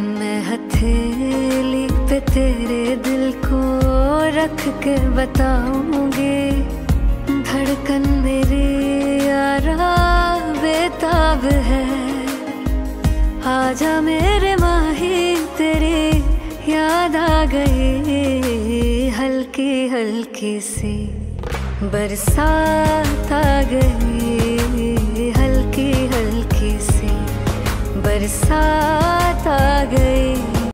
मैं हथेली पे तेरे दिल को रख के बताऊँगी। धड़कन मेरी यारा बेताब है। आजा मेरे माही, तेरी याद आ गई हल्की हल्की सी। बरसात आ गई हल्की हल्की सी। बरसात आ